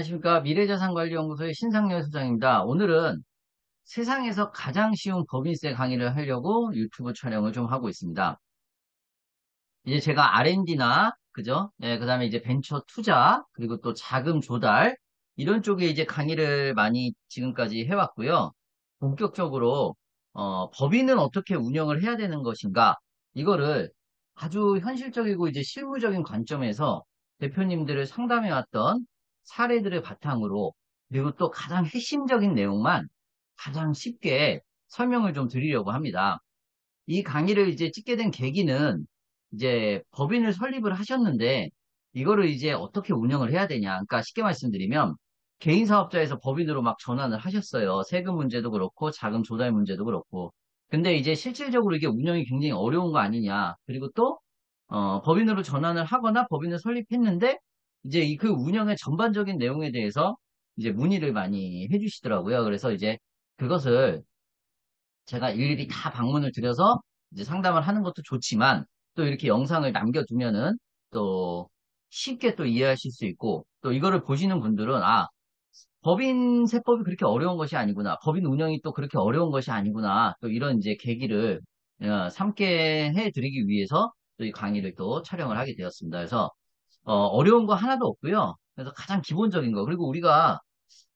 안녕하십니까. 미래자산관리연구소의 신상열 소장입니다. 오늘은 세상에서 가장 쉬운 법인세 강의를 하려고 유튜브 촬영을 좀 하고 있습니다. 이제 제가 R&D나, 그죠? 예, 그 다음에 이제 벤처 투자, 그리고 또 자금 조달, 이런 쪽에 이제 강의를 많이 지금까지 해왔고요. 본격적으로, 어, 법인은 어떻게 운영을 해야 되는 것인가, 이거를 아주 현실적이고 이제 실무적인 관점에서 대표님들을 상담해 왔던 사례들을 바탕으로 그리고 또 가장 핵심적인 내용만 가장 쉽게 설명을 좀 드리려고 합니다. 이 강의를 이제 찍게 된 계기는 이제 법인을 설립을 하셨는데 이거를 이제 어떻게 운영을 해야 되냐. 그러니까 쉽게 말씀드리면 개인 사업자에서 법인으로 막 전환을 하셨어요. 세금 문제도 그렇고 자금 조달 문제도 그렇고. 근데 이제 실질적으로 이게 운영이 굉장히 어려운 거 아니냐. 그리고 또 어, 법인으로 전환을 하거나 법인을 설립했는데 이제 이그 운영의 전반적인 내용에 대해서 이제 문의를 많이 해주시더라고요. 그래서 이제 그것을 제가 일일이 다 방문을 드려서 이제 상담을 하는 것도 좋지만 또 이렇게 영상을 남겨두면은 또 쉽게 또 이해하실 수 있고 또 이거를 보시는 분들은 아 법인 세법이 그렇게 어려운 것이 아니구나 법인 운영이 또 그렇게 어려운 것이 아니구나 또 이런 이제 계기를 어, 삼게 해드리기 위해서 또 이 강의를 또 촬영을 하게 되었습니다. 그래서 어, 려운거 하나도 없고요. 그래서 가장 기본적인 거. 그리고 우리가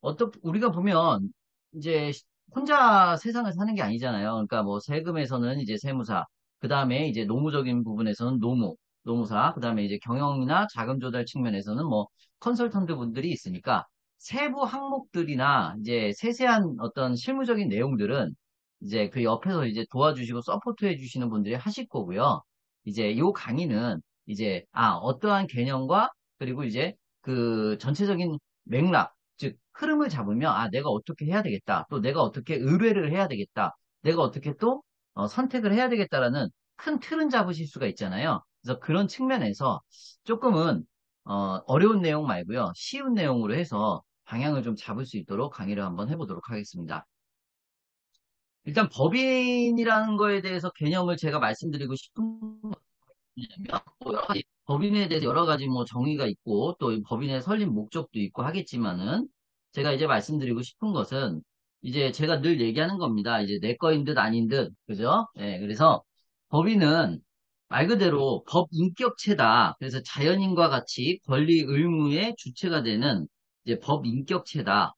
어떻 우리가 보면 이제 혼자 세상을 사는 게 아니잖아요. 그러니까 뭐 세금에서는 이제 세무사, 그 다음에 이제 노무적인 부분에서는 노무, 노무사, 그 다음에 이제 경영이나 자금 조달 측면에서는 뭐 컨설턴트 분들이 있으니까 세부 항목들이나 이제 세세한 어떤 실무적인 내용들은 이제 그 옆에서 이제 도와주시고 support 해 주시는 분들이 하실 거고요. 이제 요 강의는 이제 아 어떠한 개념과 그리고 이제 그 전체적인 맥락 즉 흐름을 잡으면 아 내가 어떻게 해야 되겠다. 또 내가 어떻게 의뢰를 해야 되겠다. 내가 어떻게 또 어, 선택을 해야 되겠다라는 큰 틀은 잡으실 수가 있잖아요. 그래서 그런 측면에서 조금은 어, 어려운 내용 말고요. 쉬운 내용으로 해서 방향을 좀 잡을 수 있도록 강의를 한번 해보도록 하겠습니다. 일단 법인이라는 거에 대해서 개념을 제가 말씀드리고 싶은 법인에 대해서 여러 가지 뭐 정의가 있고 또 법인의 설립 목적도 있고 하겠지만은 제가 이제 말씀드리고 싶은 것은 이제 제가 늘 얘기하는 겁니다. 이제 내 거인 듯 아닌 듯 그죠? 네, 그래서 법인은 말 그대로 법 인격체다. 그래서 자연인과 같이 권리 의무의 주체가 되는 이제 법 인격체다.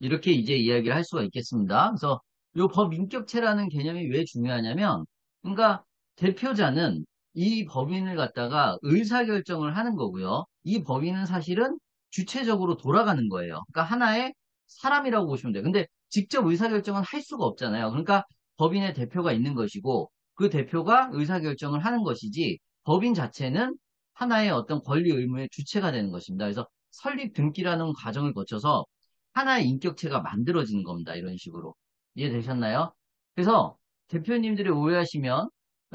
이렇게 이제 이야기를 할 수가 있겠습니다. 그래서 이 법 인격체라는 개념이 왜 중요하냐면 그러니까 대표자는 이 법인을 갖다가 의사결정을 하는 거고요. 이 법인은 사실은 주체적으로 돌아가는 거예요. 그러니까 하나의 사람이라고 보시면 돼요. 근데 직접 의사결정은 할 수가 없잖아요. 그러니까 법인의 대표가 있는 것이고 그 대표가 의사결정을 하는 것이지 법인 자체는 하나의 어떤 권리 의무의 주체가 되는 것입니다. 그래서 설립 등기라는 과정을 거쳐서 하나의 인격체가 만들어지는 겁니다. 이런 식으로. 이해되셨나요? 그래서 대표님들이 오해하시면 아,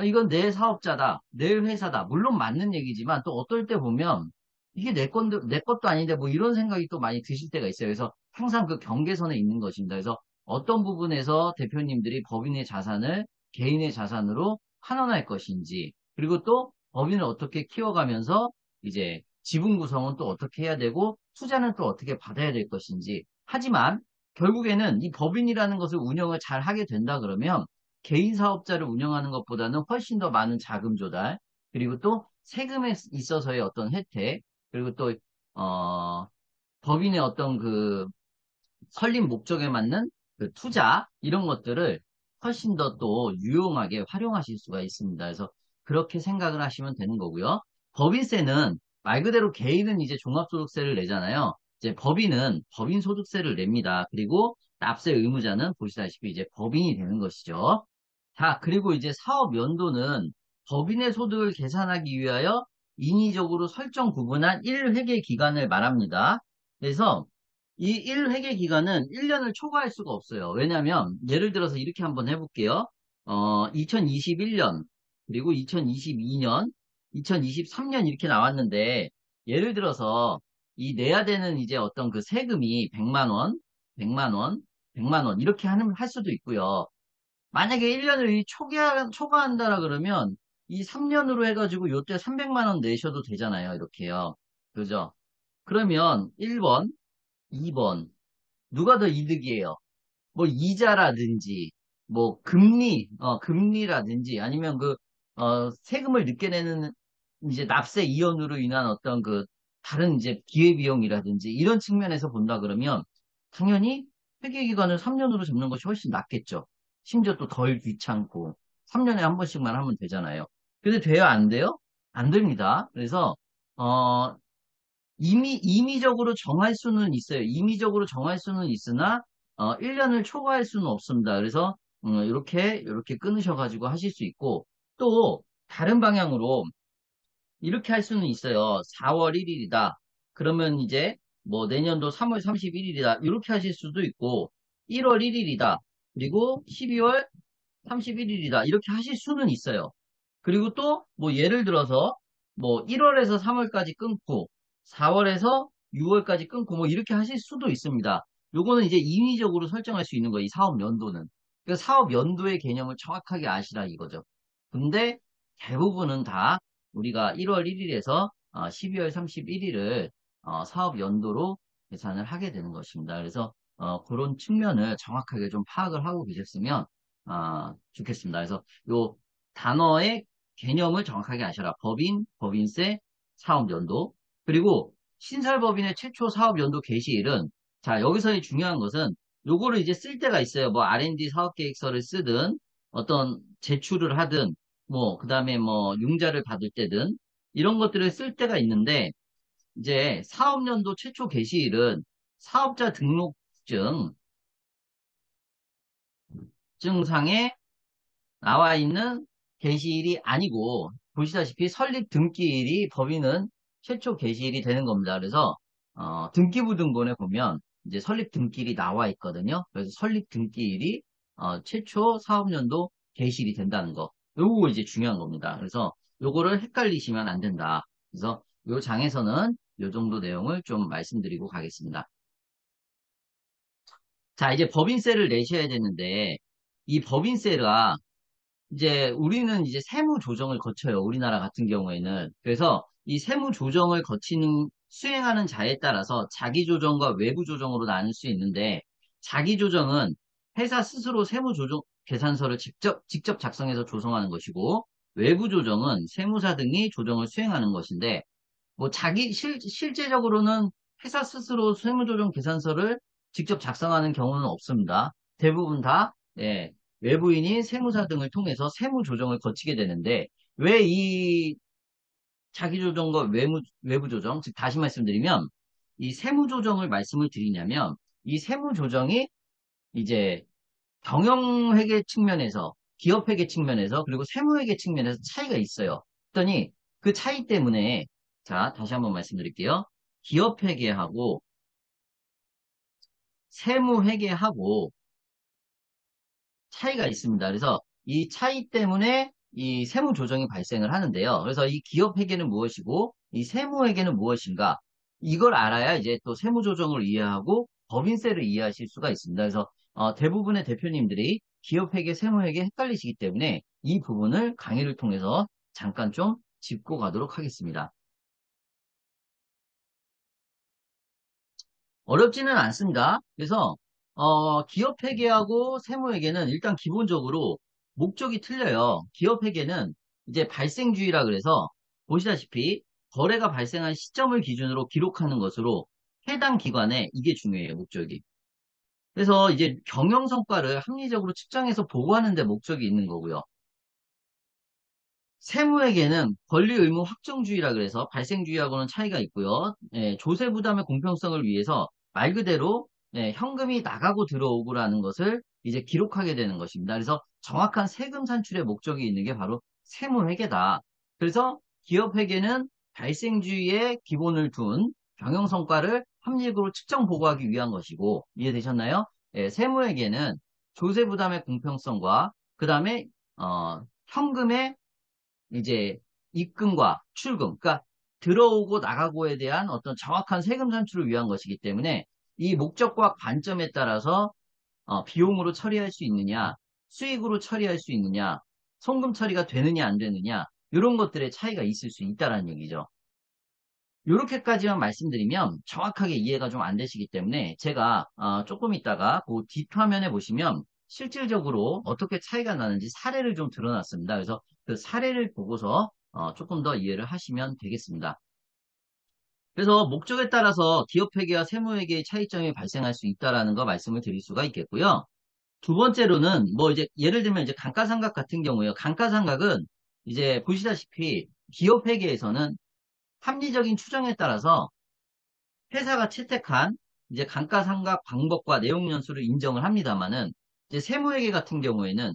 이건 내 사업자다, 내 회사다. 물론 맞는 얘기지만 또 어떨 때 보면 이게 내 건도, 내 것도 아닌데 뭐 이런 생각이 또 많이 드실 때가 있어요. 그래서 항상 그 경계선에 있는 것입니다. 그래서 어떤 부분에서 대표님들이 법인의 자산을 개인의 자산으로 환원할 것인지, 그리고 또 법인을 어떻게 키워가면서 이제 지분 구성은 또 어떻게 해야 되고 투자는 또 어떻게 받아야 될 것인지. 하지만 결국에는 이 법인이라는 것을 운영을 잘 하게 된다 그러면 개인 사업자를 운영하는 것보다는 훨씬 더 많은 자금 조달, 그리고 또 세금에 있어서의 어떤 혜택, 그리고 또, 어, 법인의 어떤 그 설립 목적에 맞는 그 투자, 이런 것들을 훨씬 더 또 유용하게 활용하실 수가 있습니다. 그래서 그렇게 생각을 하시면 되는 거고요. 법인세는 말 그대로 개인은 이제 종합소득세를 내잖아요. 이제 법인은 법인 소득세를 냅니다. 그리고 납세 의무자는 보시다시피 이제 법인이 되는 것이죠. 자, 그리고 이제 사업 연도는 법인의 소득을 계산하기 위하여 인위적으로 설정 구분한 1회계 기간을 말합니다. 그래서 이 1회계 기간은 1년을 초과할 수가 없어요. 왜냐하면 예를 들어서 이렇게 한번 해볼게요. 어, 2021년 그리고 2022년 2023년 이렇게 나왔는데 예를 들어서 이 내야 되는 이제 어떤 그 세금이 100만 원, 100만 원, 100만 원 이렇게 하는 할 수도 있고요. 만약에 1년을 초과, 초과한다라 그러면 이 3년으로 해가지고 요때 300만 원 내셔도 되잖아요. 이렇게요. 그죠? 그러면 1번, 2번 누가 더 이득이에요? 뭐 이자라든지 뭐 금리, 어, 금리라든지 아니면 그 어, 세금을 늦게 내는 이제 납세 이연으로 인한 어떤 그 다른 이제 기회비용이라든지 이런 측면에서 본다 그러면 당연히 회계기간을 3년으로 잡는 것이 훨씬 낫겠죠. 심지어 또 덜 귀찮고 3년에 한 번씩만 하면 되잖아요. 근데 돼요? 안 돼요? 안 됩니다. 그래서 어, 이미, 임의적으로 정할 수는 있어요. 임의적으로 정할 수는 있으나, 어, 1년을 초과할 수는 없습니다. 그래서, 음, 이렇게, 이렇게 끊으셔가지고 하실 수 있고, 또, 다른 방향으로, 이렇게 할 수는 있어요. 4월 1일이다. 그러면 이제, 뭐, 내년도 3월 31일이다. 이렇게 하실 수도 있고, 1월 1일이다. 그리고 12월 31일이다. 이렇게 하실 수는 있어요. 그리고 또, 뭐, 예를 들어서, 뭐, 1월에서 3월까지 끊고, 4월에서 6월까지 끊고 뭐 이렇게 하실 수도 있습니다. 요거는 이제 임의적으로 설정할 수 있는 거예요. 이 사업 연도는. 그 사업 연도의 개념을 정확하게 아시라 이거죠. 근데 대부분은 다 우리가 1월 1일에서 12월 31일을 사업 연도로 계산을 하게 되는 것입니다. 그래서 어, 그런 측면을 정확하게 좀 파악을 하고 계셨으면 어, 좋겠습니다. 그래서 요 단어의 개념을 정확하게 아셔라. 법인, 법인세, 사업연도, 그리고 신설법인의 최초 사업 연도 개시일은 자 여기서의 중요한 것은 요거를 이제 쓸 때가 있어요. 뭐 R&D 사업계획서를 쓰든 어떤 제출을 하든 뭐 그 다음에 뭐 융자를 받을 때든 이런 것들을 쓸 때가 있는데 이제 사업연도 최초 개시일은 사업자 등록 증 증상에 나와 있는 개시일이 아니고 보시다시피 설립 등기일이 법인은 최초 개시일이 되는 겁니다. 그래서 어, 등기부 등본에 보면 이제 설립 등기일이 나와 있거든요. 그래서 설립 등기일이 어, 최초 사업연도 개시일이 된다는 거. 요거 이제 중요한 겁니다. 그래서 요거를 헷갈리시면 안 된다. 그래서 요 장에서는 요 정도 내용을 좀 말씀드리고 가겠습니다. 자, 이제 법인세를 내셔야 되는데 이 법인세가 이제 우리는 이제 세무 조정을 거쳐요. 우리나라 같은 경우에는. 그래서 이 세무 조정을 거치는 수행하는 자에 따라서 자기 조정과 외부 조정으로 나눌 수 있는데 자기 조정은 회사 스스로 세무 조정 계산서를 직접 직접 작성해서 조성하는 것이고 외부 조정은 세무사 등이 조정을 수행하는 것인데 뭐 자기 실, 실제적으로는 회사 스스로 세무 조정 계산서를 직접 작성하는 경우는 없습니다. 대부분 다 예, 외부인이 세무사 등을 통해서 세무 조정을 거치게 되는데 왜 이 자기 조정과 외무, 외부 조정, 즉 다시 말씀드리면 이 세무 조정을 말씀을 드리냐면 이 세무 조정이 이제 경영회계 측면에서 기업회계 측면에서 그리고 세무회계 측면에서 차이가 있어요. 그랬더니 그 차이 때문에 자 다시 한번 말씀드릴게요. 기업회계하고 세무회계하고 차이가 있습니다. 그래서 이 차이 때문에 이 세무 조정이 발생을 하는데요. 그래서 이 기업 회계는 무엇이고 이 세무 회계는 무엇인가 이걸 알아야 이제 또 세무 조정을 이해하고 법인세를 이해하실 수가 있습니다. 그래서 어, 대부분의 대표님들이 기업 회계, 세무 회계 헷갈리시기 때문에 이 부분을 강의를 통해서 잠깐 좀 짚고 가도록 하겠습니다. 어렵지는 않습니다. 그래서 어, 기업 회계하고 세무 회계는 일단 기본적으로 목적이 틀려요. 기업 회계는 이제 발생주의라 그래서 보시다시피 거래가 발생한 시점을 기준으로 기록하는 것으로 해당 기관에 이게 중요해요. 목적이. 그래서 이제 경영 성과를 합리적으로 측정해서 보고하는 데 목적이 있는 거고요. 세무에게는 권리 의무 확정주의라 그래서 발생주의하고는 차이가 있고요. 예, 조세 부담의 공평성을 위해서 말 그대로 예, 현금이 나가고 들어오고라는 것을 이제 기록하게 되는 것입니다. 그래서 정확한 세금 산출의 목적이 있는 게 바로 세무회계다. 그래서 기업회계는 발생주의의 기본을 둔 경영성과를 합리적으로 측정 보고하기 위한 것이고 이해되셨나요? 예, 세무회계는 조세 부담의 공평성과 그 다음에 어, 현금의 이제 입금과 출금, 그러니까 들어오고 나가고에 대한 어떤 정확한 세금 산출을 위한 것이기 때문에 이 목적과 관점에 따라서 어, 비용으로 처리할 수 있느냐, 수익으로 처리할 수 있느냐, 송금 처리가 되느냐 안 되느냐 이런 것들의 차이가 있을 수 있다는 얘기죠. 이렇게까지만 말씀드리면 정확하게 이해가 좀 안 되시기 때문에 제가 어, 조금 있다가 그 뒷화면에 보시면 실질적으로 어떻게 차이가 나는지 사례를 좀 드러났습니다. 그래서 그 사례를 보고서 어, 조금 더 이해를 하시면 되겠습니다. 그래서 목적에 따라서 기업회계와 세무회계의 차이점이 발생할 수 있다라는 거 말씀을 드릴 수가 있겠고요. 두 번째로는 뭐 이제 예를 들면 이제 감가상각 같은 경우에요. 감가상각은 이제 보시다시피 기업회계에서는 합리적인 추정에 따라서 회사가 채택한 이제 감가상각 방법과 내용 연수를 인정을 합니다만은 이제 세무회계 같은 경우에는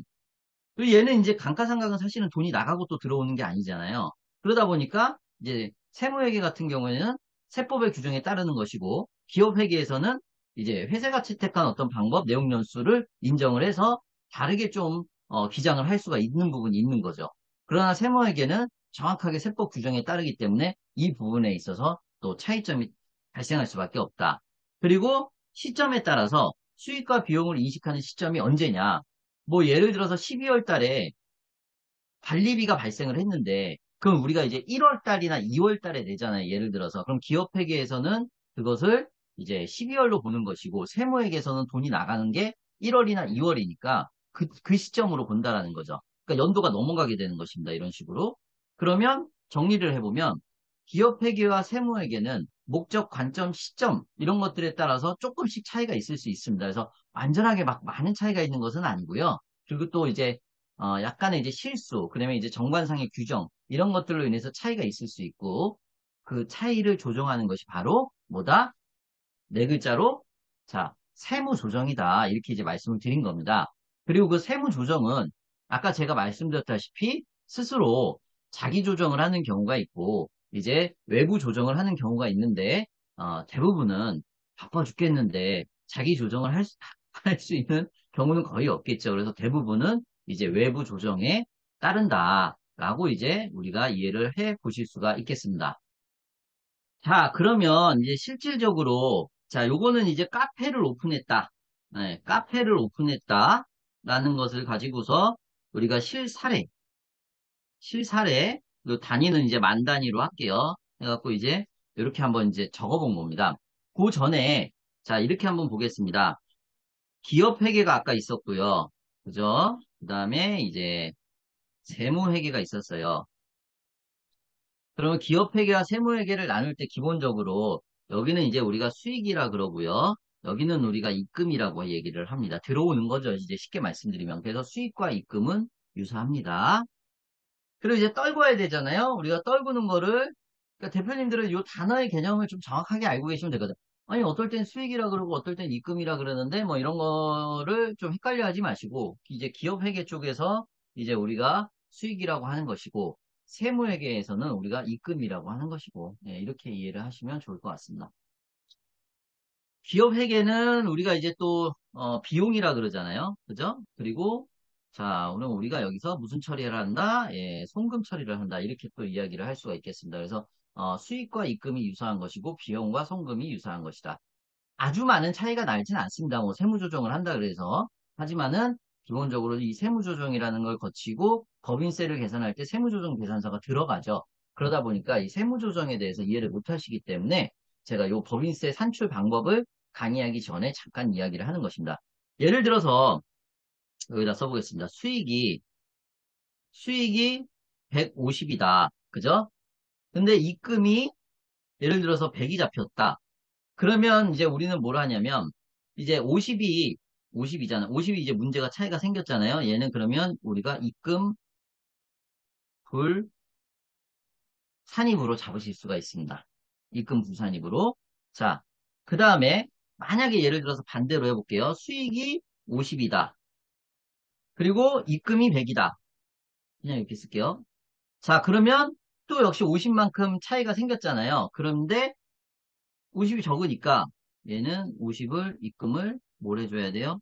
얘는 이제 감가상각은 사실은 돈이 나가고 또 들어오는 게 아니잖아요. 그러다 보니까 이제 세무회계 같은 경우에는 세법의 규정에 따르는 것이고 기업회계에서는 이제 회사가 채택한 어떤 방법, 내용 연수를 인정을 해서 다르게 좀 어, 기장을 할 수가 있는 부분이 있는 거죠. 그러나 세무회계는 정확하게 세법 규정에 따르기 때문에 이 부분에 있어서 또 차이점이 발생할 수밖에 없다. 그리고 시점에 따라서 수익과 비용을 인식하는 시점이 언제냐. 뭐 예를 들어서 12월 달에 관리비가 발생을 했는데 그럼 우리가 이제 1월 달이나 2월 달에 내잖아요. 예를 들어서. 그럼 기업 회계에서는 그것을 이제 12월로 보는 것이고 세무회계에서는 돈이 나가는 게 1월이나 2월이니까 그, 그 시점으로 본다라는 거죠. 그러니까 연도가 넘어가게 되는 것입니다. 이런 식으로. 그러면 정리를 해보면 기업 회계와 세무회계는 목적, 관점, 시점 이런 것들에 따라서 조금씩 차이가 있을 수 있습니다. 그래서 완전하게 막 많은 차이가 있는 것은 아니고요. 그리고 또 이제 어, 약간의 이제 실수, 그다음에 이제 정관상의 규정 이런 것들로 인해서 차이가 있을 수 있고 그 차이를 조정하는 것이 바로 뭐다? 네 글자로 자 세무 조정이다 이렇게 이제 말씀을 드린 겁니다. 그리고 그 세무 조정은 아까 제가 말씀드렸다시피 스스로 자기 조정을 하는 경우가 있고 이제 외부 조정을 하는 경우가 있는데 어, 대부분은 바빠 죽겠는데 자기 조정을 할 수, 있는 경우는 거의 없겠죠. 그래서 대부분은 이제 외부 조정에 따른다라고 이제 우리가 이해를 해 보실 수가 있겠습니다. 자, 그러면 이제 실질적으로 자, 요거는 이제 카페를 오픈했다. 네, 카페를 오픈했다. 라는 것을 가지고서 우리가 실사례, 실사례, 그 단위는 이제 만 단위로 할게요. 해갖고 이제 이렇게 한번 이제 적어본 겁니다. 그 전에 자 이렇게 한번 보겠습니다. 기업 회계가 아까 있었고요. 그죠? 그 다음에 이제 세무 회계가 있었어요. 그러면 기업 회계와 세무 회계를 나눌 때 기본적으로 여기는 이제 우리가 수익이라 그러고요. 여기는 우리가 입금이라고 얘기를 합니다. 들어오는 거죠. 이제 쉽게 말씀드리면. 그래서 수익과 입금은 유사합니다. 그리고 이제 떨궈야 되잖아요. 우리가 떨구는 거를 그러니까 대표님들은 이 단어의 개념을 좀 정확하게 알고 계시면 되거든. 아니 어떨 땐 수익이라 그러고 어떨 땐 입금이라 그러는데 뭐 이런 거를 좀 헷갈려 하지 마시고 이제 기업 회계 쪽에서 이제 우리가 수익이라고 하는 것이고 세무회계에서는 우리가 입금이라고 하는 것이고 네, 이렇게 이해를 하시면 좋을 것 같습니다. 기업 회계는 우리가 이제 또 어, 비용이라 그러잖아요. 그죠? 그리고 자, 오늘 우리가 여기서 무슨 처리를 한다? 예, 송금 처리를 한다. 이렇게 또 이야기를 할 수가 있겠습니다. 그래서 어, 수익과 입금이 유사한 것이고 비용과 송금이 유사한 것이다. 아주 많은 차이가 날지는 않습니다. 뭐 세무조정을 한다 그래서 하지만은 기본적으로 이 세무조정이라는 걸 거치고 법인세를 계산할 때 세무조정 계산서가 들어가죠. 그러다 보니까 이 세무조정에 대해서 이해를 못 하시기 때문에 제가 이 법인세 산출 방법을 강의하기 전에 잠깐 이야기를 하는 것입니다. 예를 들어서 여기다 써보겠습니다. 수익이 수익이 150이다. 그죠? 근데 입금이 예를 들어서 100이 잡혔다. 그러면 이제 우리는 뭘 하냐면 이제 50이 50이잖아. 50이 이제 문제가 차이가 생겼잖아요. 얘는 그러면 우리가 입금 불 산입으로 잡으실 수가 있습니다. 입금 불산입으로. 자, 그 다음에 만약에 예를 들어서 반대로 해볼게요. 수익이 50이다. 그리고 입금이 100이다. 그냥 이렇게 쓸게요. 자, 그러면 또 역시 50만큼 차이가 생겼잖아요. 그런데 50이 적으니까 얘는 50을 입금을 뭘 해줘야 돼요?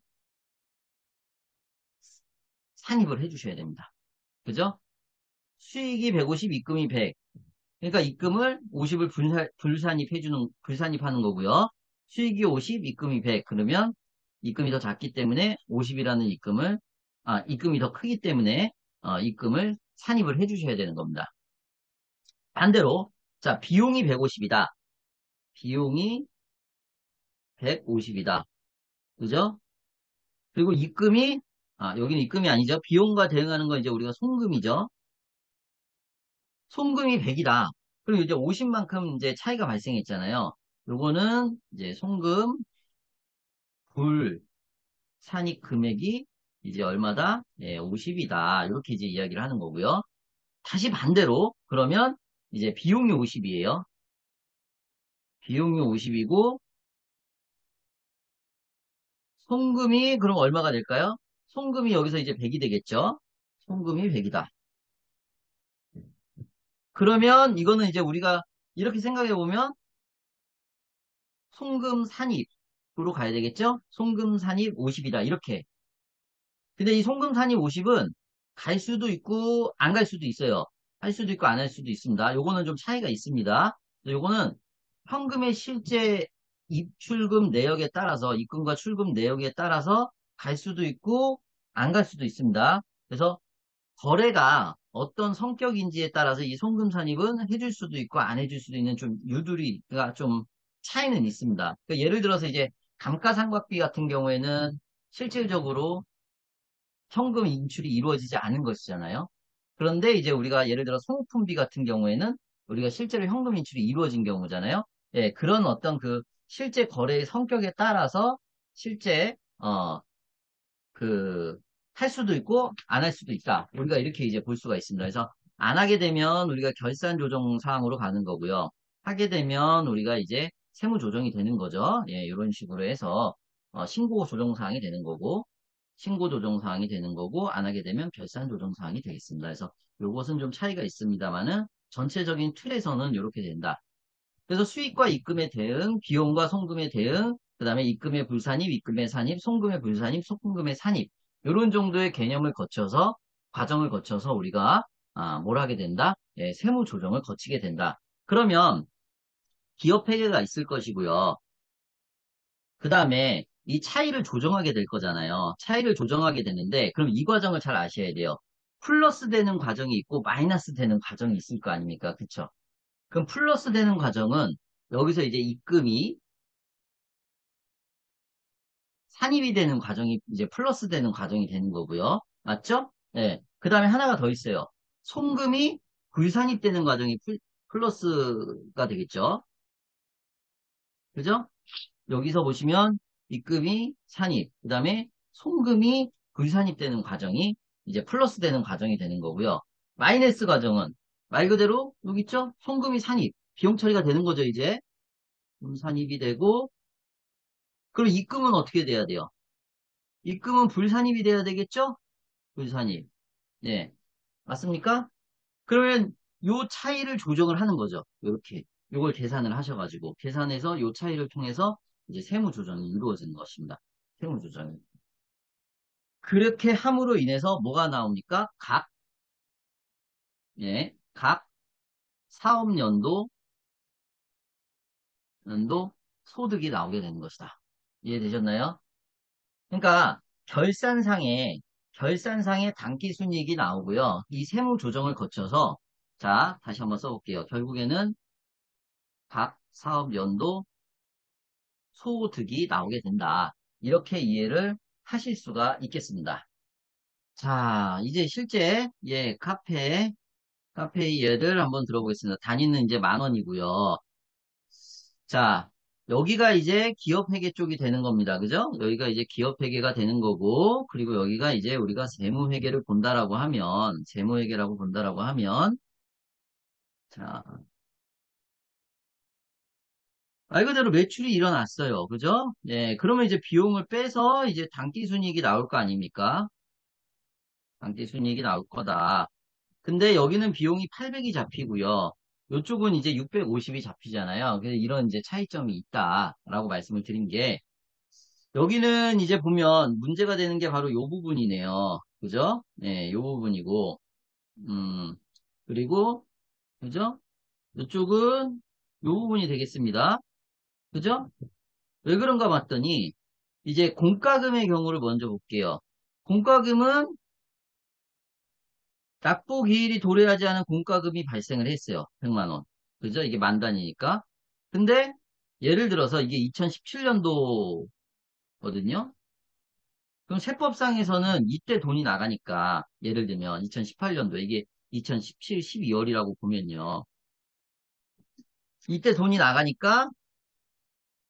산입을 해주셔야 됩니다. 그죠? 수익이 150, 입금이 100. 그러니까 입금을 50을 불사, 불산입해주는, 불산입하는 거고요. 수익이 50, 입금이 100. 그러면 입금이 더 작기 때문에 50이라는 입금을 아, 입금이 더 크기 때문에 어, 입금을 산입을 해주셔야 되는 겁니다. 반대로 자, 비용이 150이다. 비용이 150이다. 그죠? 그리고 입금이, 아, 여기는 입금이 아니죠. 비용과 대응하는 건 이제 우리가 송금이죠. 송금이 100이다. 그리고 이제 50만큼 이제 차이가 발생했잖아요. 요거는 이제 송금, 불, 산입 금액이 이제 얼마다? 예, 50이다. 이렇게 이제 이야기를 하는 거고요. 다시 반대로, 그러면 이제 비용이 50이에요. 비용이 50이고, 송금이 그럼 얼마가 될까요? 송금이 여기서 이제 100이 되겠죠? 송금이 100이다. 그러면 이거는 이제 우리가 이렇게 생각해 보면 송금 산입으로 가야 되겠죠? 송금 산입 50이다. 이렇게. 근데 이 송금 산입 50은 갈 수도 있고 안 갈 수도 있어요. 할 수도 있고 안 할 수도 있습니다. 요거는 좀 차이가 있습니다. 요거는 현금의 실제 입출금 내역에 따라서 입금과 출금 내역에 따라서 갈 수도 있고 안 갈 수도 있습니다. 그래서 거래가 어떤 성격인지에 따라서 이 송금 산입은 해줄 수도 있고 안 해줄 수도 있는 좀 유두리가 좀 차이는 있습니다. 그러니까 예를 들어서 이제 감가상각비 같은 경우에는 실질적으로 현금 인출이 이루어지지 않은 것이잖아요. 그런데 이제 우리가 예를 들어 소모품비 같은 경우에는 우리가 실제로 현금 인출이 이루어진 경우잖아요. 예, 그런 어떤 그 실제 거래의 성격에 따라서 실제 어 그 할 수도 있고 안 할 수도 있다. 우리가 이렇게 이제 볼 수가 있습니다. 그래서 안 하게 되면 우리가 결산 조정 사항으로 가는 거고요. 하게 되면 우리가 이제 세무 조정이 되는 거죠. 예, 이런 식으로 해서 어, 신고 조정 사항이 되는 거고 신고 조정 사항이 되는 거고 안 하게 되면 결산 조정 사항이 되겠습니다. 그래서 이것은 좀 차이가 있습니다만은 전체적인 틀에서는 이렇게 된다. 그래서 수익과 입금의 대응, 비용과 송금의 대응, 그 다음에 입금의 불산입, 입금의 산입, 송금의 불산입, 송금의 산입 이런 정도의 개념을 거쳐서 과정을 거쳐서 우리가 아, 뭘 하게 된다? 예, 세무 조정을 거치게 된다. 그러면 기업 회계가 있을 것이고요. 그 다음에 이 차이를 조정하게 될 거잖아요. 차이를 조정하게 되는데 그럼 이 과정을 잘 아셔야 돼요. 플러스 되는 과정이 있고 마이너스 되는 과정이 있을 거 아닙니까? 그쵸? 그럼 플러스 되는 과정은 여기서 이제 입금이 산입이 되는 과정이 이제 플러스 되는 과정이 되는 거고요. 맞죠? 네. 그 다음에 하나가 더 있어요. 송금이 불산입되는 과정이 플러스가 되겠죠. 그죠? 여기서 보시면 입금이 산입, 그 다음에 송금이 불산입되는 과정이 이제 플러스 되는 과정이 되는 거고요. 마이너스 과정은 말 그대로 여기 있죠? 송금이 산입, 비용 처리가 되는 거죠, 이제. 산입이 되고 그럼 입금은 어떻게 돼야 돼요? 입금은 불산입이 돼야 되겠죠? 불산입. 네. 맞습니까? 그러면 요 차이를 조정을 하는 거죠. 이렇게. 요걸 계산을 하셔가지고 계산해서 요 차이를 통해서 이제 세무 조정이 이루어지는 것입니다. 세무 조정이. 그렇게 함으로 인해서 뭐가 나옵니까? 각, 예, 각 사업연도, 연도 소득이 나오게 되는 것이다. 이해되셨나요? 그러니까 결산상에 결산상에 단기순이익이 나오고요. 이 세무 조정을 거쳐서 자 다시 한번 써볼게요. 결국에는 각 사업 연도 소득이 나오게 된다. 이렇게 이해를 하실 수가 있겠습니다. 자 이제 실제 예 카페 카페의 예를 한번 들어보겠습니다. 단위는 이제 만 원이고요. 자 여기가 이제 기업 회계 쪽이 되는 겁니다. 그죠? 여기가 이제 기업 회계가 되는 거고, 그리고 여기가 이제 우리가 세무 회계를 본다라고 하면, 세무 회계라고 본다라고 하면, 자, 말 그대로 매출이 일어났어요. 그죠? 네, 그러면 이제 비용을 빼서 이제 단기 순이익이 나올 거 아닙니까? 단기 순이익이 나올 거다. 근데 여기는 비용이 800이 잡히고요. 이쪽은 이제 650이 잡히잖아요. 그래서 이런 이제 차이점이 있다라고 말씀을 드린 게 여기는 이제 보면 문제가 되는 게 바로 이 부분이네요. 그죠? 네, 이 부분이고 음 그리고 그죠? 이쪽은 이 부분이 되겠습니다. 그죠? 왜 그런가 봤더니 이제 공과금의 경우를 먼저 볼게요. 공과금은 납부 기일이 도래하지 않은 공과금이 발생을 했어요. 100만 원. 그죠? 이게 만 단위니까. 근데 예를 들어서 이게 2017년도거든요. 그럼 세법상에서는 이때 돈이 나가니까 예를 들면 2018년도 이게 2017, 12월이라고 보면요. 이때 돈이 나가니까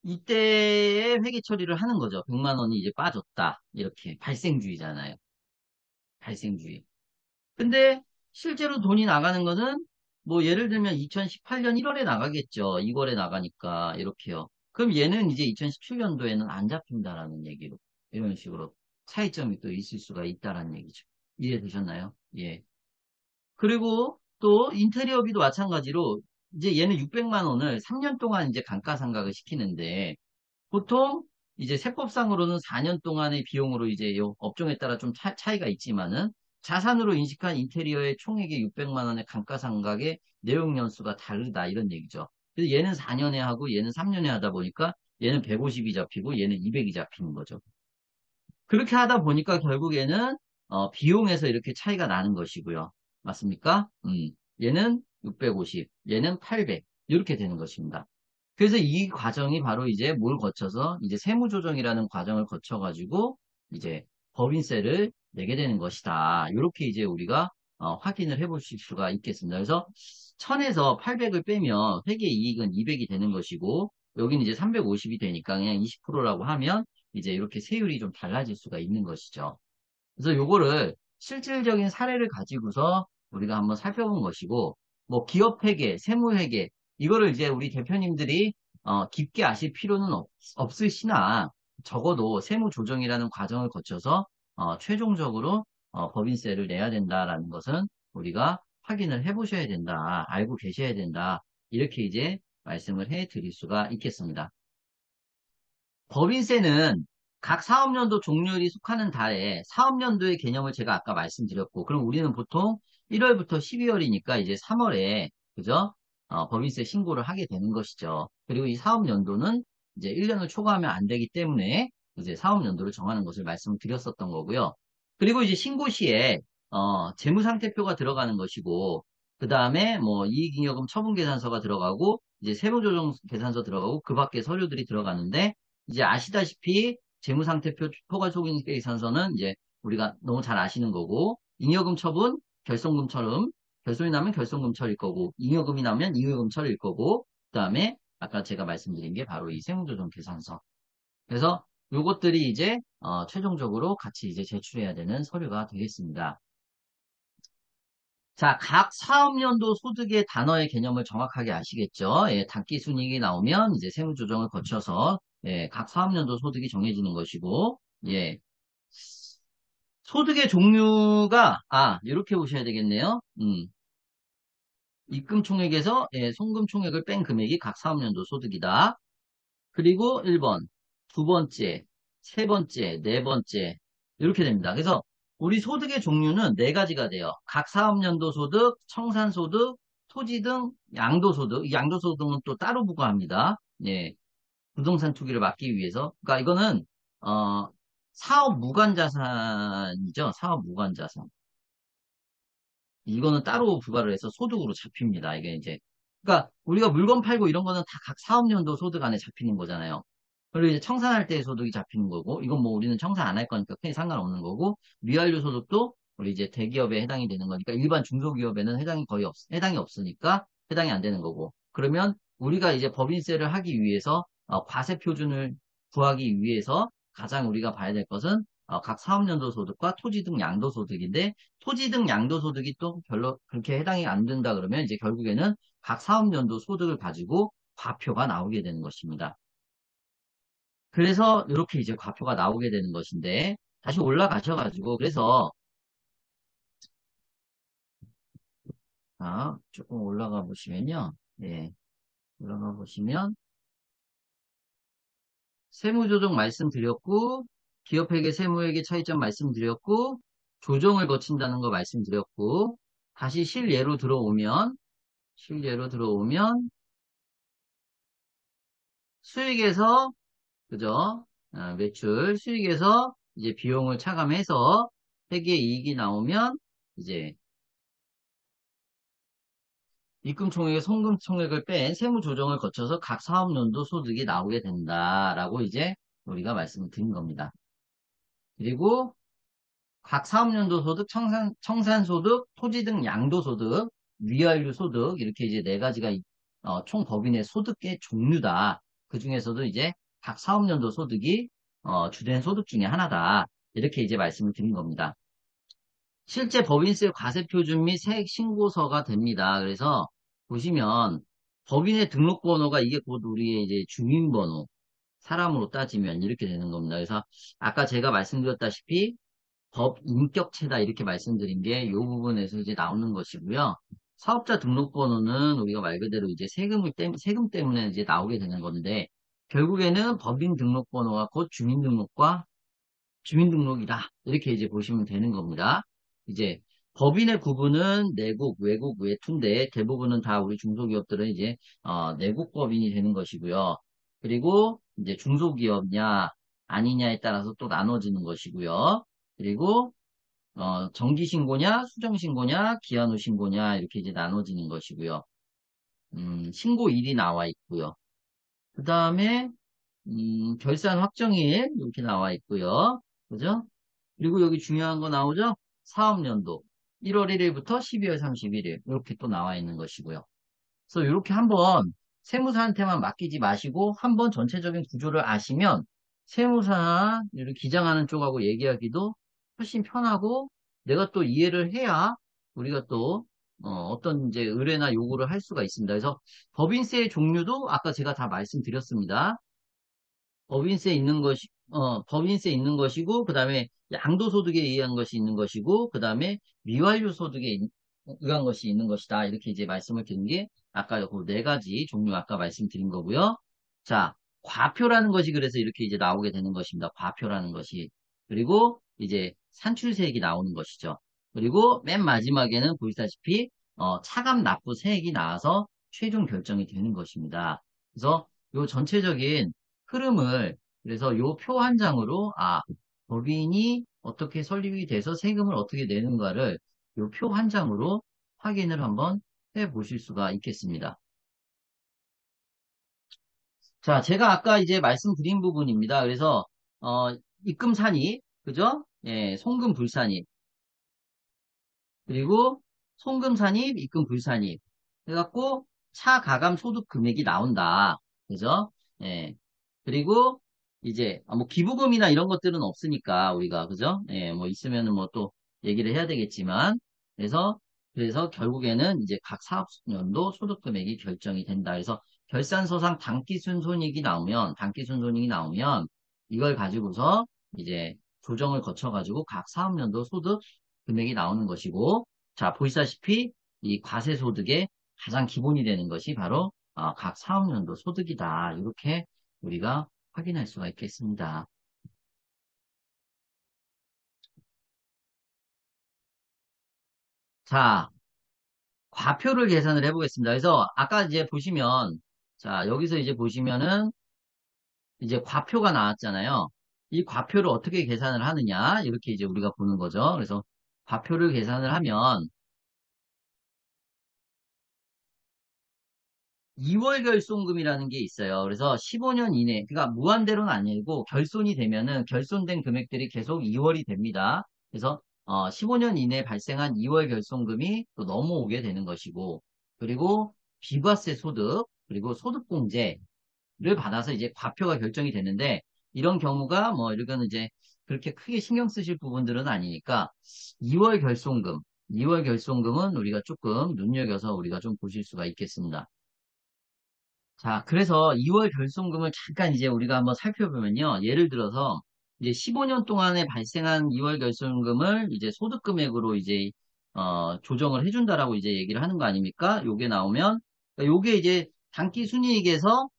이때에 회계 처리를 하는 거죠. 100만 원이 이제 빠졌다. 이렇게 발생주의잖아요. 발생주의. 근데 실제로 돈이 나가는 거는 뭐 예를 들면 2018년 1월에 나가겠죠. 2월에 나가니까 이렇게요. 그럼 얘는 이제 2017년도에는 안 잡힌다라는 얘기로 이런 식으로 차이점이 또 있을 수가 있다라는 얘기죠. 이해되셨나요? 예. 그리고 또 인테리어비도 마찬가지로 이제 얘는 600만 원을 3년 동안 이제 감가상각을 시키는데 보통 이제 세법상으로는 4년 동안의 비용으로 이제 요 업종에 따라 좀 차, 차이가 있지만은 자산으로 인식한 인테리어의 총액의 600만 원의 감가상각의 내용 연수가 다르다 이런 얘기죠. 그래서 얘는 4년에 하고 얘는 3년에 하다 보니까 얘는 150이 잡히고 얘는 200이 잡히는 거죠. 그렇게 하다 보니까 결국에는 어, 비용에서 이렇게 차이가 나는 것이고요. 맞습니까? 음, 얘는 650, 얘는 800 이렇게 되는 것입니다. 그래서 이 과정이 바로 이제 뭘 거쳐서 이제 세무조정이라는 과정을 거쳐가지고 이제 법인세를 내게 되는 것이다. 이렇게 이제 우리가 어, 확인을 해보실 수가 있겠습니다. 그래서 1000에서 800을 빼면 회계 이익은 200이 되는 것이고 여기는 이제 350이 되니까 그냥 20%라고 하면 이제 이렇게 세율이 좀 달라질 수가 있는 것이죠. 그래서 요거를 실질적인 사례를 가지고서 우리가 한번 살펴본 것이고 뭐 기업 회계, 세무 회계 이거를 이제 우리 대표님들이 어, 깊게 아실 필요는 없, 없으시나 적어도 세무 조정이라는 과정을 거쳐서 어, 최종적으로 어, 법인세를 내야 된다라는 것은 우리가 확인을 해보셔야 된다, 알고 계셔야 된다 이렇게 이제 말씀을 해드릴 수가 있겠습니다. 법인세는 각 사업연도 종료일이 속하는 달에 사업연도의 개념을 제가 아까 말씀드렸고 그럼 우리는 보통 1월부터 12월이니까 이제 3월에 그죠? 어, 법인세 신고를 하게 되는 것이죠. 그리고 이 사업 연도는 이제 1년을 초과하면 안 되기 때문에 이제 사업 연도를 정하는 것을 말씀드렸었던 거고요. 그리고 이제 신고 시에 어, 재무상태표가 들어가는 것이고 그 다음에 뭐 이익잉여금 처분계산서가 들어가고 이제 세무조정계산서 들어가고 그 밖에 서류들이 들어가는데 이제 아시다시피 재무상태표 포괄속인계산서는 이제 우리가 너무 잘 아시는 거고 잉여금 처분 결손금처럼 결손이 나면 결손금처일 거고 잉여금이 나면 잉여금처일 거고 그 다음에 아까 제가 말씀드린 게 바로 이 세무조정 계산서 그래서 요것들이 이제 어, 최종적으로 같이 이제 제출해야 되는 서류가 되겠습니다. 자, 각 사업연도 소득의 단어의 개념을 정확하게 아시겠죠? 예, 단기 순이익이 나오면 이제 세무 조정을 거쳐서 예, 각 사업연도 소득이 정해지는 것이고, 예. 소득의 종류가, 아, 이렇게 보셔야 되겠네요. 음. 입금 총액에서 예, 송금 총액을 뺀 금액이 각 사업연도 소득이다. 그리고 1번, 두 번째, 세 번째, 네 번째 이렇게 됩니다. 그래서 우리 소득의 종류는 네 가지가 돼요. 각 사업연도 소득, 청산소득, 토지 등 양도소득. 양도소득은 또 따로 부과합니다. 예. 부동산 투기를 막기 위해서. 그러니까 이거는 어, 사업 무관 자산이죠. 사업 무관 자산. 이거는 따로 부과를 해서 소득으로 잡힙니다. 이게 이제 그러니까 우리가 물건 팔고 이런 거는 다 각 사업연도 소득 안에 잡히는 거잖아요. 그리고 이제 청산할 때 소득이 잡히는 거고 이건 뭐 우리는 청산 안 할 거니까 크게 상관없는 거고 미완료 소득도 우리 이제 대기업에 해당이 되는 거니까 일반 중소기업에는 해당이 거의 없 해당이 없으니까 해당이 안 되는 거고 그러면 우리가 이제 법인세를 하기 위해서 어, 과세 표준을 구하기 위해서 가장 우리가 봐야 될 것은 어, 각 사업연도 소득과 토지 등 양도 소득인데 토지 등 양도 소득이 또 별로 그렇게 해당이 안 된다 그러면 이제 결국에는 각 사업연도 소득을 가지고 과표가 나오게 되는 것입니다. 그래서 이렇게 이제 과표가 나오게 되는 것인데 다시 올라가셔가지고 그래서 자, 조금 올라가 보시면요. 네. 올라가 보시면 세무조정 말씀드렸고 기업회계 세무회계 차이점 말씀드렸고 조정을 거친다는 거 말씀드렸고 다시 실예로 들어오면 실예로 들어오면 수익에서 그죠? 아, 매출 수익에서 이제 비용을 차감해서 회계 이익이 나오면 이제 입금 총액에 송금 총액을 뺀 세무 조정을 거쳐서 각 사업연도 소득이 나오게 된다라고 이제 우리가 말씀을 드린 겁니다. 그리고 각 사업연도 소득, 청산, 청산소득, 토지 등 양도소득, 위활유 소득 이렇게 이제 네 가지가 어, 총 법인의 소득의 종류다. 그 중에서도 이제 각 사업연도 소득이 어, 주된 소득 중에 하나다. 이렇게 이제 말씀을 드린 겁니다. 실제 법인세 과세 표준 및 세액 신고서가 됩니다. 그래서 보시면 법인의 등록 번호가 이게 곧 우리의 이제 주민 번호, 사람으로 따지면 이렇게 되는 겁니다. 그래서 아까 제가 말씀드렸다시피 법 인격체다 이렇게 말씀드린 게 이 부분에서 이제 나오는 것이고요. 사업자 등록번호는 우리가 말 그대로 이제 세금을 때, 세금 때문에 이제 나오게 되는 건데 결국에는 법인 등록번호가 곧 주민등록과 주민등록이다 이렇게 이제 보시면 되는 겁니다. 이제 법인의 구분은 내국, 외국, 외투인데 대부분은 다 우리 중소기업들은 이제 어, 내국 법인이 되는 것이고요. 그리고 이제 중소기업냐 아니냐에 따라서 또 나눠지는 것이고요. 그리고 어, 정기신고냐, 수정신고냐, 기한 후 신고냐 이렇게 이제 나눠지는 것이고요. 음, 신고일이 나와 있고요. 그 다음에 음, 결산 확정일 이렇게 나와 있고요. 그죠? 그리고 여기 중요한 거 나오죠? 사업연도 1월 1일부터 12월 31일 이렇게 또 나와 있는 것이고요. 그래서 이렇게 한번 세무사한테만 맡기지 마시고 한번 전체적인 구조를 아시면 세무사 기장하는 쪽하고 얘기하기도 훨씬 편하고 내가 또 이해를 해야 우리가 또 어, 떤 이제 의뢰나 요구를 할 수가 있습니다. 그래서 법인세의 종류도 아까 제가 다 말씀드렸습니다. 법인세 있는 것이 어, 법인세 있는 것이고 그 다음에 양도소득에 의한 것이 있는 것이고 그 다음에 미완료 소득에 의한 것이 있는 것이다 이렇게 이제 말씀을 드린 게 아까 그 네 가지 종류 아까 말씀드린 거고요. 자 과표라는 것이 그래서 이렇게 이제 나오게 되는 것입니다. 과표라는 것이 그리고 이제 산출세액이 나오는 것이죠. 그리고 맨 마지막에는 보시다시피 어, 차감 납부 세액이 나와서 최종 결정이 되는 것입니다. 그래서 이 전체적인 흐름을 그래서 요 표 한 장으로 아 법인이 어떻게 설립이 돼서 세금을 어떻게 내는가를 요 표 한 장으로 확인을 한번 해 보실 수가 있겠습니다. 자, 제가 아까 이제 말씀드린 부분입니다. 그래서 어, 입금 산입, 그죠? 예, 송금 불산입. 그리고 송금 산입, 입금 불산입. 해갖고 차 가감 소득 금액이 나온다. 그죠? 예. 그리고 이제 아, 뭐 기부금이나 이런 것들은 없으니까 우리가 그죠? 예, 뭐 있으면은 뭐 또 얘기를 해야 되겠지만 그래서 그래서 결국에는 이제 각 사업연도 소득 금액이 결정이 된다. 그래서 결산서상 단기순손익이 나오면 단기순손익이 나오면 이걸 가지고서 이제 조정을 거쳐 가지고 각 사업연도 소득 금액이 나오는 것이고 자 보시다시피 이 과세 소득의 가장 기본이 되는 것이 바로 어, 각 사업연도 소득이다. 이렇게 우리가 확인할 수가 있겠습니다. 자, 과표를 계산을 해보겠습니다. 그래서 아까 이제 보시면 자 여기서 이제 보시면은 이제 과표가 나왔잖아요. 이 과표를 어떻게 계산을 하느냐 이렇게 이제 우리가 보는 거죠. 그래서 과표를 계산을 하면 2월 결손금이라는 게 있어요. 그래서 15년 이내, 그러니까 무한대로는 아니고 결손이 되면은 결손된 금액들이 계속 2월이 됩니다. 그래서 어, 15년 이내에 발생한 2월 결손금이 또 넘어오게 되는 것이고, 그리고 비과세 소득, 그리고 소득공제를 받아서 이제 과표가 결정이 되는데, 이런 경우가 뭐 이건 이제 그렇게 크게 신경 쓰실 부분들은 아니니까 2월 결손금, 2월 결손금은 우리가 조금 눈여겨서 우리가 좀 보실 수가 있겠습니다. 자, 그래서 2월 결손금을 잠깐 이제 우리가 한번 살펴보면요. 예를 들어서 이제 15년 동안에 발생한 2월 결손금을 이제 소득 금액으로 이제 어, 조정을 해준다라고 이제 얘기를 하는 거 아닙니까? 요게 나오면 그러니까 요게 이제 단기 순이익에서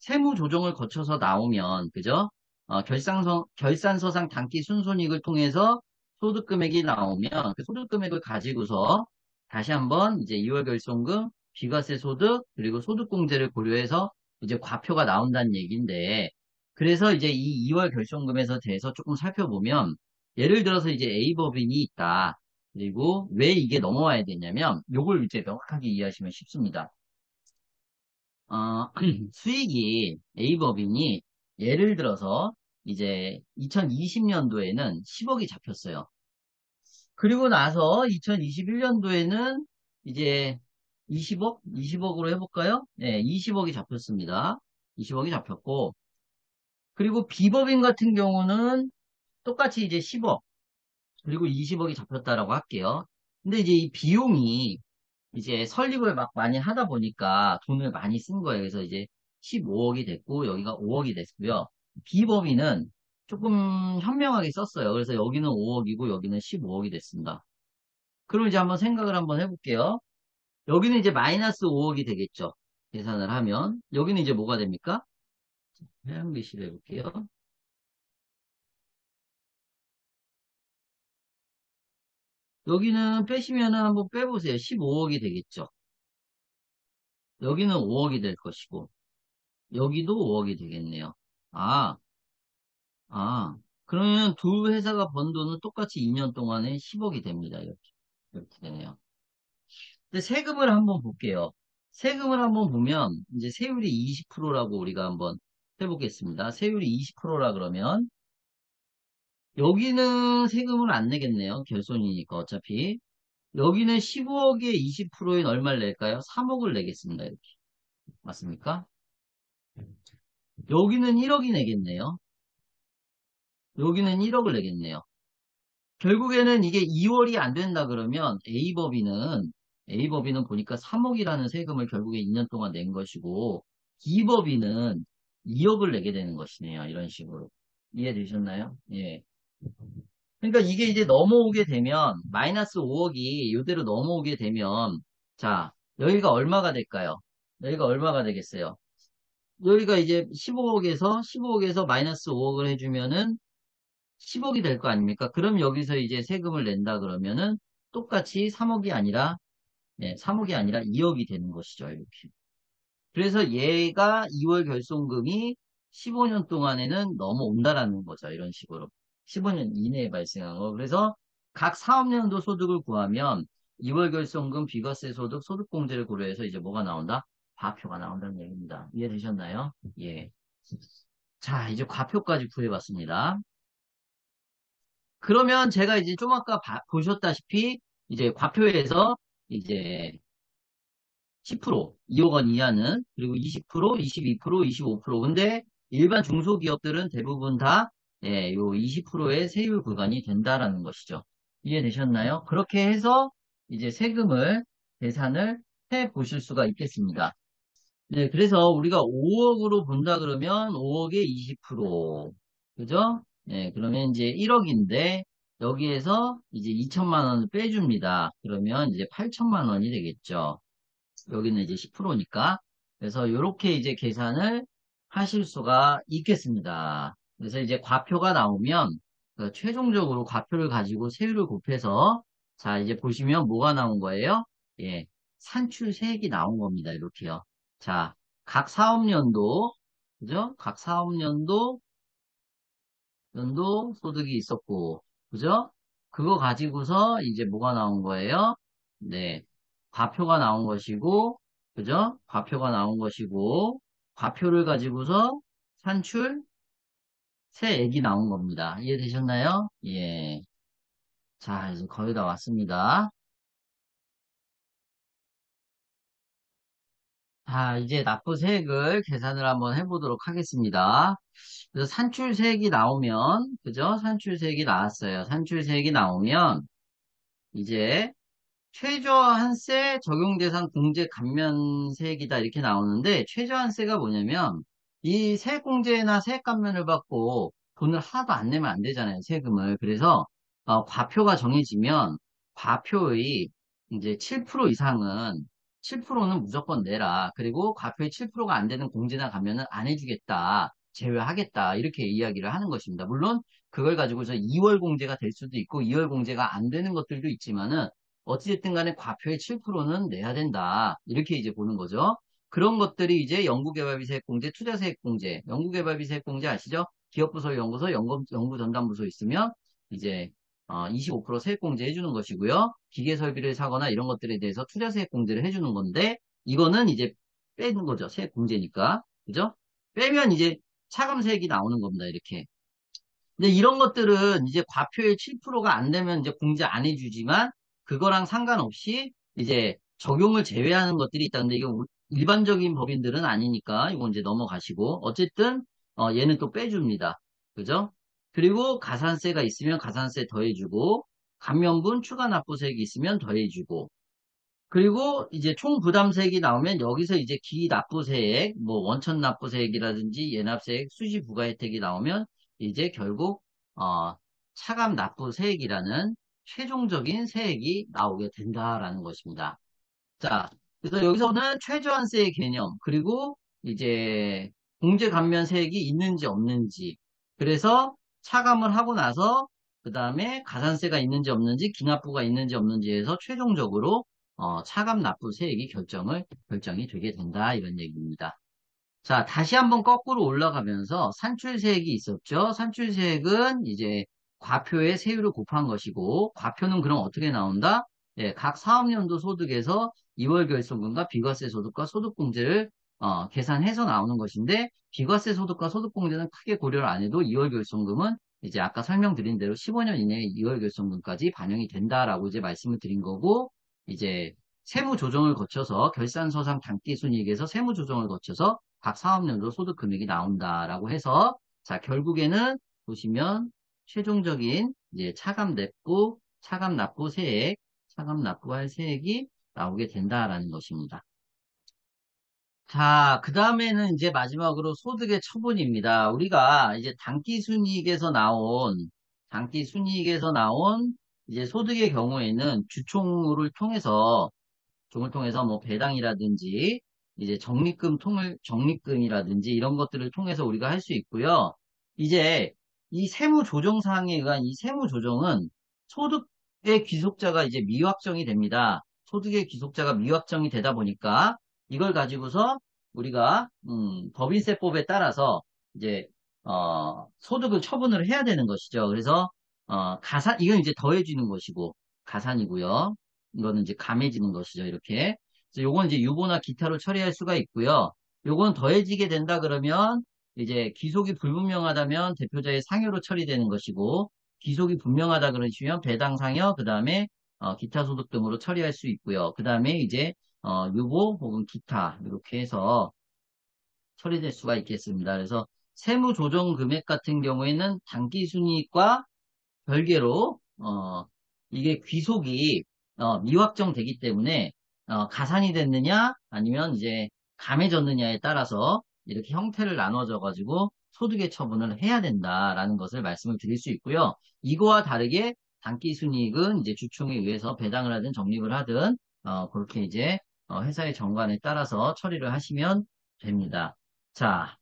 세무 조정을 거쳐서 나오면 그죠? 어, 결산서, 결산서상 단기 순손익을 통해서 소득 금액이 나오면 그 소득 금액을 가지고서 다시 한번 이제 2월 결손금, 비과세 소득, 그리고 소득공제를 고려해서 이제 과표가 나온다는 얘기인데 그래서 이제 이 2월 결손금에서 대해서 조금 살펴보면 예를 들어서 이제 A법인이 있다. 그리고 왜 이게 넘어와야 되냐면 요걸 이제 명확하게 이해하시면 쉽습니다. 어, 수익이 A법인이 예를 들어서 이제 2020년도에는 10억이 잡혔어요. 그리고 나서 2021년도에는 이제 20억? 20억으로 해볼까요? 네, 20억이 잡혔습니다. 20억이 잡혔고, 그리고 B법인 같은 경우는 똑같이 이제 10억, 그리고 20억이 잡혔다라고 할게요. 근데 이제 이 비용이 이제 설립을 막 많이 하다 보니까 돈을 많이 쓴 거예요. 그래서 이제 15억이 됐고, 여기가 5억이 됐고요. B법인은 조금 현명하게 썼어요. 그래서 여기는 5억이고, 여기는 15억이 됐습니다. 그럼 이제 한번 생각을 한번 해볼게요. 여기는 이제 마이너스 5억이 되겠죠. 계산을 하면. 여기는 이제 뭐가 됩니까? 해양비실 해볼게요. 여기는 빼시면은 한번 빼보세요. 15억이 되겠죠. 여기는 5억이 될 것이고, 여기도 5억이 되겠네요. 아, 아. 그러면 두 회사가 번 돈은 똑같이 2년 동안에 10억이 됩니다. 이렇게. 이렇게 되네요. 세금을 한번 볼게요. 세금을 한번 보면, 이제 세율이 20%라고 우리가 한번 해보겠습니다. 세율이 20%라 그러면, 여기는 세금을 안 내겠네요. 결손이니까 어차피. 여기는 15억에 20%인 얼마를 낼까요? 3억을 내겠습니다. 이렇게. 맞습니까? 여기는 1억이 내겠네요. 여기는 1억을 내겠네요. 결국에는 이게 2월이 안 된다 그러면 A법인은 A법인은 보니까 3억이라는 세금을 결국에 2년 동안 낸 것이고 B법인은 2억을 내게 되는 것이네요. 이런 식으로. 이해되셨나요? 예. 그러니까 이게 이제 넘어오게 되면 마이너스 5억이 이대로 넘어오게 되면 자 여기가 얼마가 될까요? 여기가 얼마가 되겠어요? 여기가 이제 15억에서 15억에서 마이너스 5억을 해주면은 10억이 될 거 아닙니까? 그럼 여기서 이제 세금을 낸다 그러면은 똑같이 3억이 아니라 네, 3억이 아니라 2억이 되는 것이죠. 이렇게. 그래서 얘가 2월 결손금이 15년 동안에는 넘어온다라는 거죠. 이런 식으로. 15년 이내에 발생한 거. 그래서 각 사업년도 소득을 구하면 2월 결손금 비과세 소득 소득공제를 고려해서 이제 뭐가 나온다? 과표가 나온다는 얘기입니다. 이해되셨나요? 예. 자, 이제 과표까지 구해봤습니다. 그러면 제가 이제 좀 아까 봐- 보셨다시피 이제 과표에서 이제 10%, 2억 원 이하는 그리고 20%, 22%, 25%. 근데 일반 중소기업들은 대부분 다 예, 요 20%의 세율 구간이 된다라는 것이죠. 이해되셨나요? 그렇게 해서 이제 세금을 계산을 해 보실 수가 있겠습니다. 네, 그래서 우리가 5억으로 본다 그러면 5억에 20%. 그죠? 네, 그러면 이제 1억인데 여기에서 이제 2천만 원을 빼줍니다. 그러면 이제 8천만 원이 되겠죠. 여기는 이제 10%니까. 그래서 이렇게 이제 계산을 하실 수가 있겠습니다. 그래서 이제 과표가 나오면 그 최종적으로 과표를 가지고 세율을 곱해서 자 이제 보시면 뭐가 나온 거예요? 예, 산출세액이 나온 겁니다. 이렇게요. 자, 각 사업연도 그죠? 각 사업연도 연도 소득이 있었고 그죠? 그거 가지고서 이제 뭐가 나온 거예요? 네, 과표가 나온 것이고 그죠? 과표가 나온 것이고 과표를 가지고서 산출 세액이 나온 겁니다. 이해되셨나요? 예. 자, 이제 거의 다 왔습니다. 자, 이제 납부세액을 계산을 한번 해보도록 하겠습니다. 그래서 산출세액이 나오면, 그죠? 산출세액이 나왔어요. 산출세액이 나오면, 이제 최저한세 적용대상 공제 감면세액이다 이렇게 나오는데 최저한세가 뭐냐면 이 세액공제나 세액감면을 받고 돈을 하나도 안 내면 안 되잖아요 세금을 그래서 어, 과표가 정해지면 과표의 이제 7% 이상은 7%는 무조건 내라 그리고 과표의 7%가 안 되는 공제나 감면은 안 해주겠다 제외하겠다 이렇게 이야기를 하는 것입니다 물론 그걸 가지고서 2월 공제가 될 수도 있고 2월 공제가 안 되는 것들도 있지만은 어찌됐든 간에 과표의 7%는 내야 된다. 이렇게 이제 보는 거죠. 그런 것들이 이제 연구개발비세액공제, 투자세액공제, 연구개발비세액공제 아시죠? 기업부서, 연구소, 연구, 연구전담부서 있으면 이제 25% 세액공제 해주는 것이고요. 기계 설비를 사거나 이런 것들에 대해서 투자 세액공제를 해주는 건데 이거는 이제 빼는 거죠. 세액공제니까. 그죠? 빼면 이제 차감 세액이 나오는 겁니다. 이렇게. 근데 이런 것들은 이제 과표의 7%가 안 되면 이제 공제 안 해주지만 그거랑 상관없이 이제 적용을 제외하는 것들이 있다. 근데 이게 일반적인 법인들은 아니니까 이건 이제 넘어가시고 어쨌든 어, 얘는 또 빼줍니다. 그죠? 그리고 가산세가 있으면 가산세 더해주고 감면분 추가 납부세액이 있으면 더해주고 그리고 이제 총 부담세액이 나오면 여기서 이제 기납부세액, 뭐 원천 납부세액이라든지 예납세액, 수지 부과 혜택이 나오면 이제 결국 어, 차감 납부세액이라는 최종적인 세액이 나오게 된다라는 것입니다. 자, 그래서 여기서는 최저한세의 개념 그리고 이제 공제 감면 세액이 있는지 없는지 그래서 차감을 하고 나서 그 다음에 가산세가 있는지 없는지 기납부가 있는지 없는지에서 최종적으로 어, 차감 납부 세액이 결정을 결정이 되게 된다 이런 얘기입니다. 자 다시 한번 거꾸로 올라가면서 산출세액이 있었죠. 산출세액은 이제 과표의 세율을 곱한 것이고 과표는 그럼 어떻게 나온다? 예, 각 사업연도 소득에서 2월 결손금과 비과세 소득과 소득공제를 어, 계산해서 나오는 것인데 비과세 소득과 소득공제는 크게 고려를 안 해도 2월 결손금은 이제 아까 설명드린 대로 15년 이내에 2월 결손금까지 반영이 된다라고 이제 말씀을 드린 거고 이제 세무 조정을 거쳐서 결산서상 단기 순이익에서 세무 조정을 거쳐서 각 사업연도 소득 금액이 나온다라고 해서 자 결국에는 보시면 최종적인 이제 차감 납부, 차감 납부 세액, 차감 납부할 세액이 나오게 된다라는 것입니다. 자, 그 다음에는 이제 마지막으로 소득의 처분입니다. 우리가 이제 단기 순이익에서 나온, 단기 순이익에서 나온 이제 소득의 경우에는 주총을 통해서, 종을 통해서 뭐 배당이라든지, 이제 적립금 통을, 적립금이라든지 이런 것들을 통해서 우리가 할 수 있고요. 이제 이 세무 조정 사항에 의한 이 세무 조정은 소득의 귀속자가 이제 미확정이 됩니다. 소득의 귀속자가 미확정이 되다 보니까 이걸 가지고서 우리가 음, 법인세법에 따라서 이제 어, 소득을 처분을 해야 되는 것이죠. 그래서 어, 가산 이건 이제 더해지는 것이고 가산이고요. 이거는 이제 감해지는 것이죠. 이렇게. 그래서 요건 이제 유보나 기타로 처리할 수가 있고요. 요건 더해지게 된다 그러면 이제 기속이 불분명하다면 대표자의 상여로 처리되는 것이고 기속이 분명하다 그러시면 배당 상여 그 다음에 어, 기타 소득 등으로 처리할 수 있고요. 그 다음에 이제 어, 유보 혹은 기타 이렇게 해서 처리될 수가 있겠습니다. 그래서 세무 조정 금액 같은 경우에는 단기 순이익과 별개로 어, 이게 귀속이 어, 미확정되기 때문에 어, 가산이 됐느냐 아니면 이제 감해졌느냐에 따라서 이렇게 형태를 나눠져 가지고 소득의 처분을 해야 된다라는 것을 말씀을 드릴 수 있고요. 이거와 다르게 단기 순이익은 이제 주총에 의해서 배당을 하든 적립을 하든 어, 그렇게 이제 어, 회사의 정관에 따라서 처리를 하시면 됩니다. 자,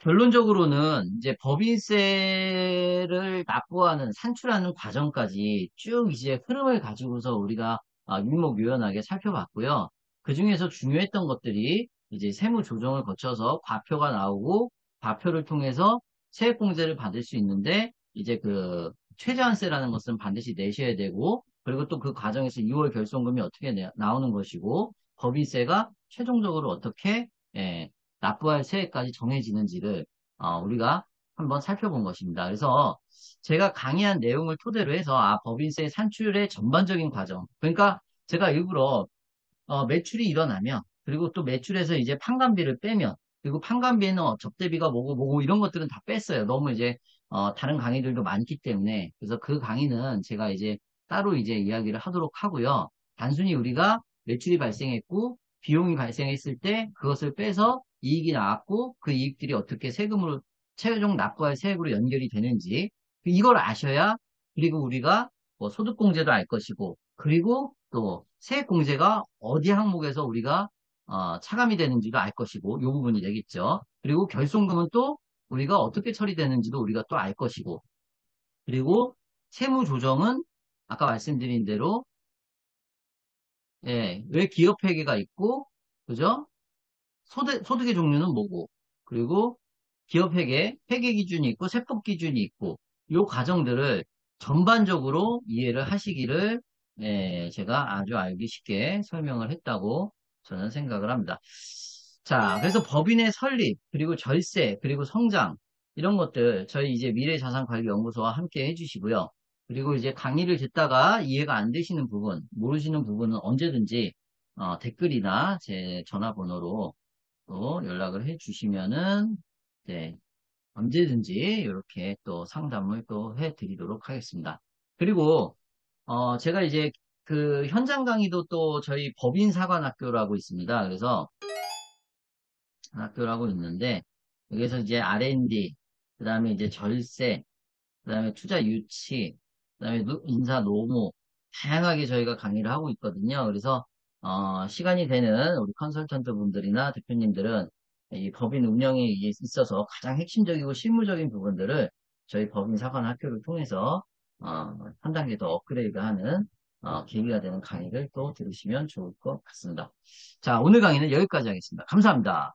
결론적으로는 이제 법인세를 납부하는 산출하는 과정까지 쭉 이제 흐름을 가지고서 우리가 아, 유목유연하게 살펴봤고요. 그 중에서 중요했던 것들이 이제 세무 조정을 거쳐서 과표가 나오고 과표를 통해서 세액공제를 받을 수 있는데 이제 그 최저한세라는 것은 반드시 내셔야 되고 그리고 또 그 과정에서 2월 결손금이 어떻게 나오는 것이고 법인세가 최종적으로 어떻게 예, 납부할 세액까지 정해지는지를 어, 우리가 한번 살펴본 것입니다. 그래서 제가 강의한 내용을 토대로 해서 아 법인세 산출의 전반적인 과정 그러니까 제가 일부러 어, 매출이 일어나면 그리고 또 매출에서 이제 판관비를 빼면 그리고 판관비에는 어, 접대비가 뭐고 뭐고 이런 것들은 다 뺐어요. 너무 이제 어, 다른 강의들도 많기 때문에 그래서 그 강의는 제가 이제 따로 이제 이야기를 하도록 하고요. 단순히 우리가 매출이 발생했고 비용이 발생했을 때 그것을 빼서 이익이 나왔고 그 이익들이 어떻게 세금으로 최종 납부할 세액으로 연결이 되는지 이걸 아셔야 그리고 우리가 뭐 소득공제도 알 것이고 그리고 또 세액공제가 어디 항목에서 우리가 어, 차감이 되는지도 알 것이고 이 부분이 되겠죠. 그리고 결손금은 또 우리가 어떻게 처리되는지도 우리가 또 알 것이고 그리고 세무조정은 아까 말씀드린 대로 예, 왜 기업 회계가 있고, 그죠? 소득, 소득의 종류는 뭐고, 그리고 기업 회계, 회계 기준이 있고, 세법 기준이 있고, 요 과정들을 전반적으로 이해를 하시기를 예, 제가 아주 알기 쉽게 설명을 했다고 저는 생각을 합니다. 자, 그래서 법인의 설립, 그리고 절세, 그리고 성장, 이런 것들 저희 이제 미래자산관리연구소와 함께 해주시고요. 그리고 이제 강의를 듣다가 이해가 안 되시는 부분, 모르시는 부분은 언제든지 어, 댓글이나 제 전화번호로 또 연락을 해 주시면은 네, 언제든지 이렇게 또 상담을 또 해 드리도록 하겠습니다. 그리고 어, 제가 이제 그 현장 강의도 또 저희 법인사관학교라고 있습니다. 그래서 학교라고 있는데 여기서 이제 R&D, 그 다음에 이제 절세, 그 다음에 투자 유치, 그 다음에 인사 노무 다양하게 저희가 강의를 하고 있거든요. 그래서 어, 시간이 되는 우리 컨설턴트 분들이나 대표님들은 이 법인 운영에 있어서 가장 핵심적이고 실무적인 부분들을 저희 법인 사관 학교를 통해서 어, 한 단계 더 업그레이드하는 어, 계기가 되는 강의를 또 들으시면 좋을 것 같습니다. 자, 오늘 강의는 여기까지 하겠습니다. 감사합니다.